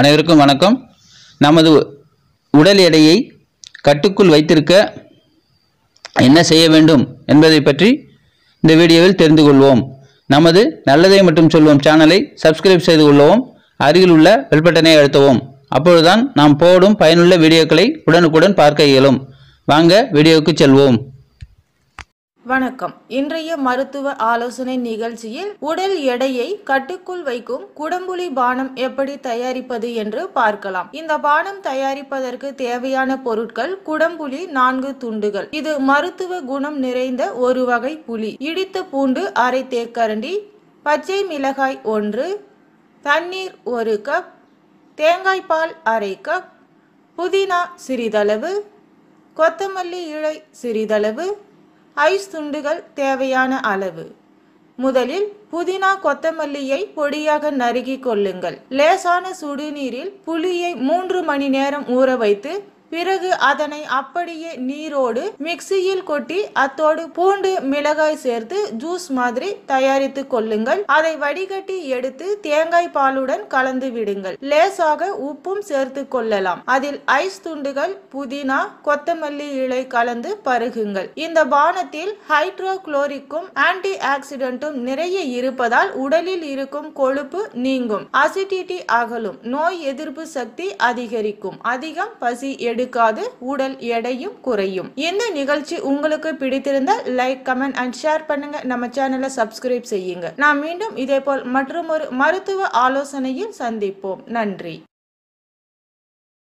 அனைவருக்கும் வணக்கம். நமது உடல் எடையை கட்டுக்குள் வைத்திருக்க என்ன செய்ய வேண்டும் என்பதை பற்றி இந்த வீடியோவில் தெரிந்து கொள்வோம். நமது நல்லதை மட்டும் சொல்வோம். சேனலை சப்ஸ்கிரைப் செய்து கொள்ளவும் அருகில் உள்ள வெல்பட்டனை அழுத்தவும். அப்பொழுதுதான் நாம் போடும் பயனுள்ள வீடியோக்களை உடனுக்குடன் பார்க்க இயலும். வாங்க வீடியோவுக்கு செல்வோம். வணக்கம். இன்றைய மருத்துவ ஆலோசனை நிகழ்ச்சியில் உடல் எடையை கட்டுக்குள் வைக்கும் குடம்புலி பானம் எப்படி தயாரிப்பது என்று பார்க்கலாம். இந்த பானம் தயாரிப்பதற்கு தேவையான பொருட்கள் குடம்புலி நான்கு துண்டுகள். இது மருத்துவ குணம் நிறைந்த ஒரு வகை புலி. இடித்த பூண்டு அரை தேக்கரண்டி பச்சை மிளகாய் ஒன்று தண்ணீர் ஒரு கப் தேங்காய் பால் அரை கப் புதினா சிறிதளவு கொத்தமல்லி இழை சிறிதளவு ஐஸ் துண்டுகள் தேவையான அளவு. முதலில் புதினா கொத்தமல்லியை பொடியாக நறுக்கி கொள்ளுங்கள். லேசான சுடுநீரில் புளியை மூன்று மணி நேரம் ஊற வைத்து பிறகு அதனை அப்படியே நீரோடு மிக்சியில் கொட்டி அத்தோடு பூண்டு மிளகாய் சேர்த்து ஜூஸ் மாதிரி தயாரித்து கொள்ளுங்கள். அதை வடிகட்டி எடுத்து தேங்காய் பாலுடன் கலந்து விடுங்கள். லேசாக உப்பும் சேர்த்து கொள்ளலாம். அதில் ஐஸ் துண்டுகள் புதினா கொத்தமல்லி இலை கலந்து பருகுங்கள். இந்த பானத்தில் ஹைட்ரோகுளோரிக்கும் ஆன்டி ஆக்சிடென்ட்டும் நிறைய இருப்பதால் உடலில் இருக்கும் கொழுப்பு நீங்கும். அசிடிட்டி அகலும். நோய் எதிர்ப்பு சக்தி அதிகரிக்கும். அதிகம் பசி எடு எடுக்காது உடல் எடையும் குறையும். இந்த நிகழ்ச்சி உங்களுக்கு பிடித்திருந்தால் லைக் கமெண்ட் அண்ட் ஷேர் பண்ணுங்க. நம்ம சேனலை சப்ஸ்கிரைப் செய்யுங்க. நான் மீண்டும் இதே போல் மற்றும் ஒரு மருத்துவ ஆலோசனையில் சந்திப்போம். நன்றி.